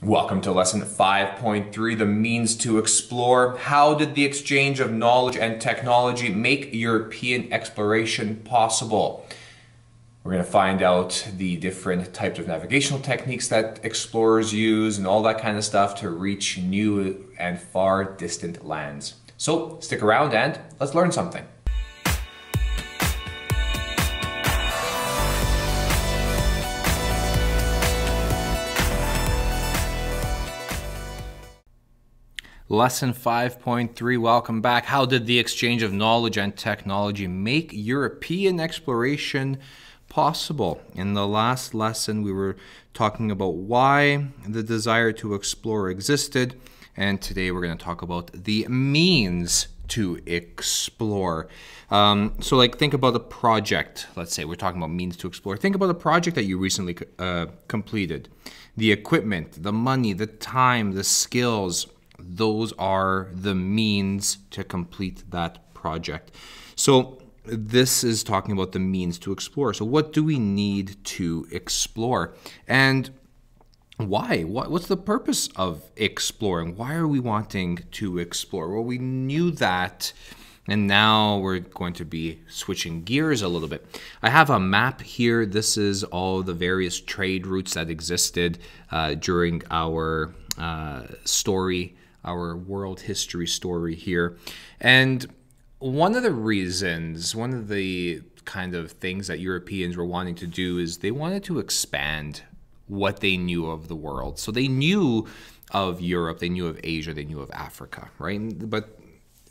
Welcome to lesson 5.3 The Means to Explore. How did the exchange of knowledge and technology make European exploration possible? We're going to find out the different types of navigational techniques that explorers use and all that kind of stuff to reach new and far distant lands. So stick around and let's learn something. Lesson 5.3, welcome back. How did the exchange of knowledge and technology make European exploration possible? In the last lesson, we were talking about why the desire to explore existed, and today we're going to talk about the means to explore. Um, so, like, think about a project. Let's say we're talking about means to explore. Think about a project that you recently uh, completed. The equipment, the money, the time, the skills those are the means to complete that project. So this is talking about the means to explore. So what do we need to explore? And why? What's the purpose of exploring? Why are we wanting to explore? Well, we knew that, and now we're going to be switching gears a little bit. I have a map here. This is all the various trade routes that existed uh, during our uh, story our world history story here. And one of the reasons, one of the kind of things that Europeans were wanting to do is they wanted to expand what they knew of the world. So they knew of Europe, they knew of Asia, they knew of Africa, right? But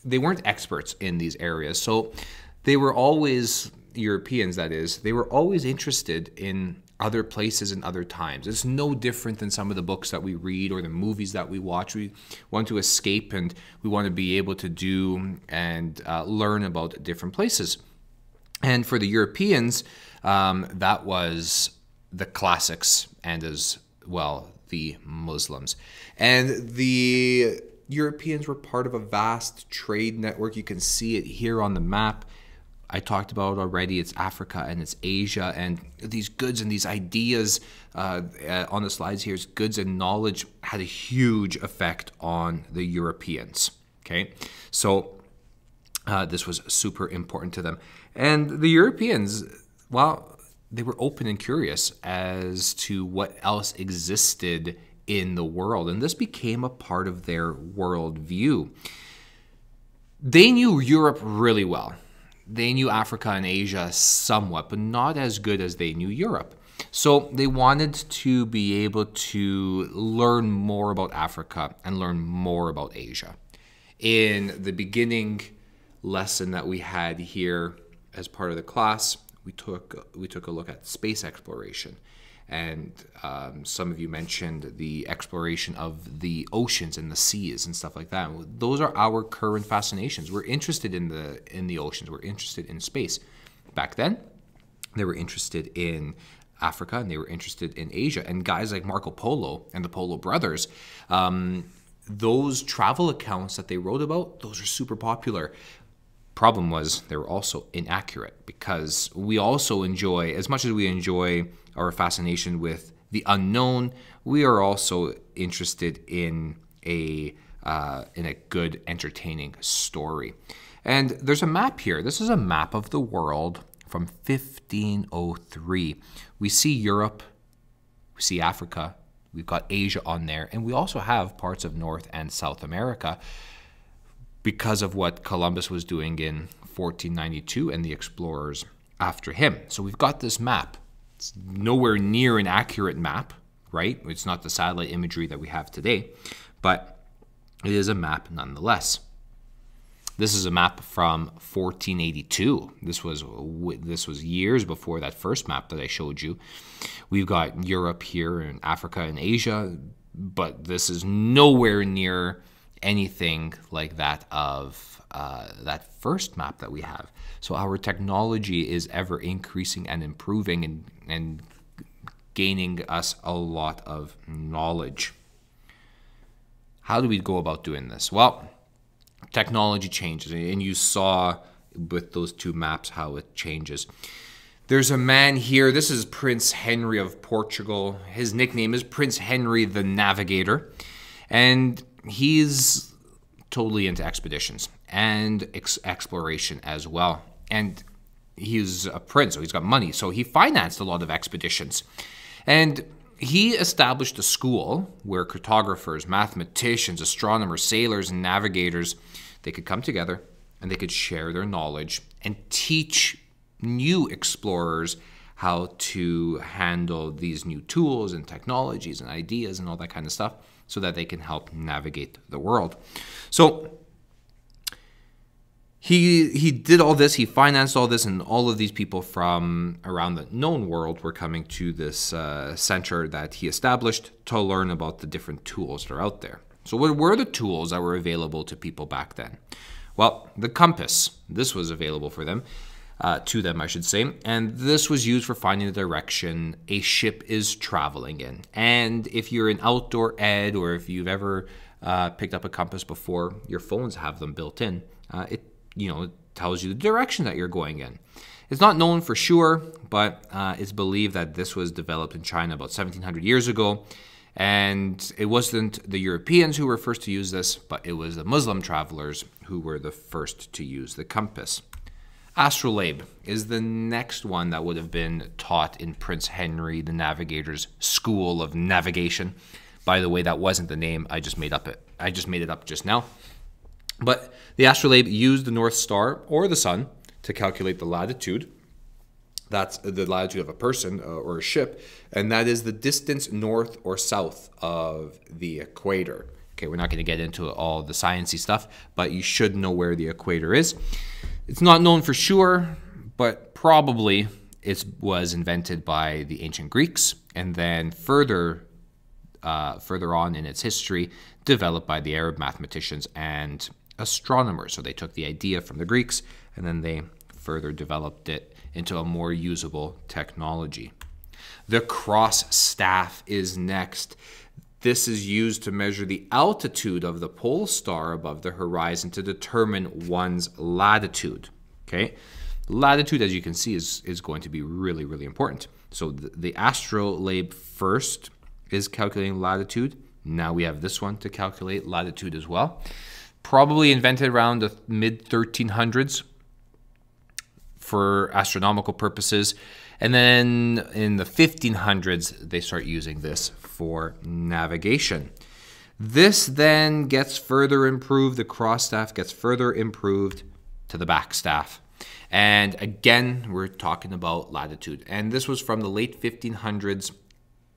they weren't experts in these areas. So they were always Europeans, that is, they were always interested in other places and other times. It's no different than some of the books that we read or the movies that we watch. We want to escape and we want to be able to do and uh, learn about different places. And for the Europeans, um, that was the classics and as well the Muslims. And the Europeans were part of a vast trade network. You can see it here on the map. I talked about already. It's Africa and it's Asia, and these goods and these ideas uh, uh, on the slides here, goods and knowledge had a huge effect on the Europeans. Okay, so uh, this was super important to them, and the Europeans, well, they were open and curious as to what else existed in the world, and this became a part of their worldview. They knew Europe really well they knew Africa and Asia somewhat, but not as good as they knew Europe. So they wanted to be able to learn more about Africa and learn more about Asia. In the beginning lesson that we had here as part of the class, we took we took a look at space exploration and um, some of you mentioned the exploration of the oceans and the seas and stuff like that. Those are our current fascinations. We're interested in the in the oceans. We're interested in space. Back then, they were interested in Africa and they were interested in Asia. And guys like Marco Polo and the Polo brothers, um, those travel accounts that they wrote about, those are super popular. Problem was they were also inaccurate because we also enjoy, as much as we enjoy our fascination with the unknown, we are also interested in a uh, in a good, entertaining story. And there's a map here. This is a map of the world from 1503. We see Europe, we see Africa, we've got Asia on there, and we also have parts of North and South America because of what Columbus was doing in 1492 and the explorers after him. So we've got this map. It's nowhere near an accurate map, right? It's not the satellite imagery that we have today, but it is a map nonetheless. This is a map from 1482. This was this was years before that first map that I showed you. We've got Europe here and Africa and Asia, but this is nowhere near anything like that of uh, that first map that we have. So our technology is ever increasing and improving and, and gaining us a lot of knowledge. How do we go about doing this? Well, technology changes, and you saw with those two maps how it changes. There's a man here. This is Prince Henry of Portugal. His nickname is Prince Henry the Navigator. And he's totally into expeditions and ex- exploration as well. And he's a prince, so he's got money. So he financed a lot of expeditions. And he established a school where cartographers, mathematicians, astronomers, sailors, and navigators they could come together and they could share their knowledge and teach new explorers how to handle these new tools and technologies and ideas and all that kind of stuff so that they can help navigate the world. So he he did all this, he financed all this, and all of these people from around the known world were coming to this uh, center that he established to learn about the different tools that are out there. So, what were the tools that were available to people back then? Well, the compass. This was available for them uh, to them, I should say. And this was used for finding the direction a ship is traveling in. And if you're an outdoor ed or if you've ever uh, picked up a compass before, your phones have them built in. Uh, it you know tells you the direction that you're going in. It's not known for sure, but uh, it's believed that this was developed in China about 1700 years ago. And it wasn't the Europeans who were first to use this, but it was the Muslim travelers who were the first to use the compass. Astrolabe is the next one that would have been taught in Prince Henry the Navigator's School of Navigation. By the way, that wasn't the name. I just made up it. I just made it up just now. But the astrolabe used the North Star or the Sun to calculate the latitude. That's the latitude of a person uh, or a ship, and that is the distance north or south of the equator. Okay, we're not going to get into all the sciencey stuff, but you should know where the equator is. It's not known for sure, but probably it was invented by the ancient Greeks and then further uh, further on in its history developed by the Arab mathematicians and astronomers. So they took the idea from the Greeks and then they further developed it into a more usable technology. The cross staff is next. This is used to measure the altitude of the pole star above the horizon to determine one's latitude. Okay, latitude, as you can see, is, is going to be really, really important. So the, the astrolabe first is calculating latitude. Now we have this one to calculate latitude as well. Probably invented around the mid 1300s for astronomical purposes. And then in the 1500s, they start using this for navigation. This then gets further improved. The cross staff gets further improved to the back staff. And again, we're talking about latitude. And this was from the late 1500s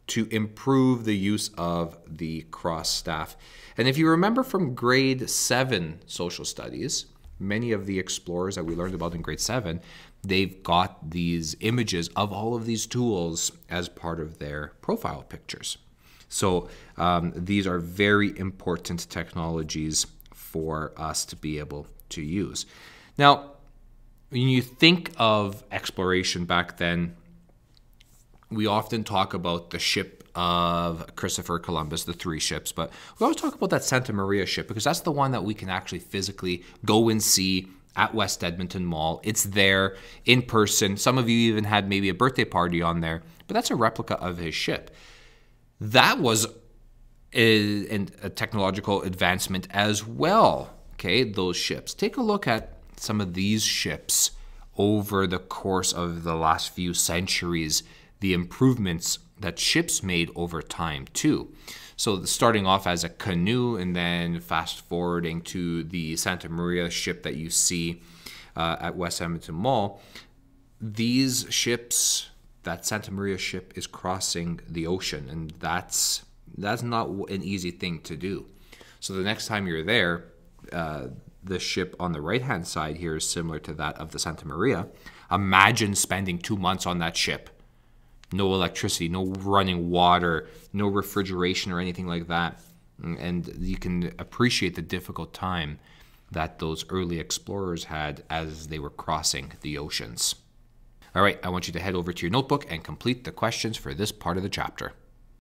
to improve the use of the cross staff. And if you remember from grade seven social studies, many of the explorers that we learned about in grade seven, they've got these images of all of these tools as part of their profile pictures. So um, these are very important technologies for us to be able to use. Now, when you think of exploration back then, we often talk about the ship of Christopher Columbus, the three ships, but we always talk about that Santa Maria ship because that's the one that we can actually physically go and see at West Edmonton Mall. It's there in person. Some of you even had maybe a birthday party on there, but that's a replica of his ship. That was a, a technological advancement as well. Okay, those ships. Take a look at some of these ships over the course of the last few centuries, the improvements that ships made over time too. So starting off as a canoe and then fast forwarding to the Santa Maria ship that you see uh, at West Edmonton Mall, these ships, that Santa Maria ship is crossing the ocean, and that's that's not an easy thing to do. So the next time you're there, uh, the ship on the right hand side here is similar to that of the Santa Maria. Imagine spending two months on that ship no electricity, no running water, no refrigeration or anything like that. And you can appreciate the difficult time that those early explorers had as they were crossing the oceans. All right, I want you to head over to your notebook and complete the questions for this part of the chapter.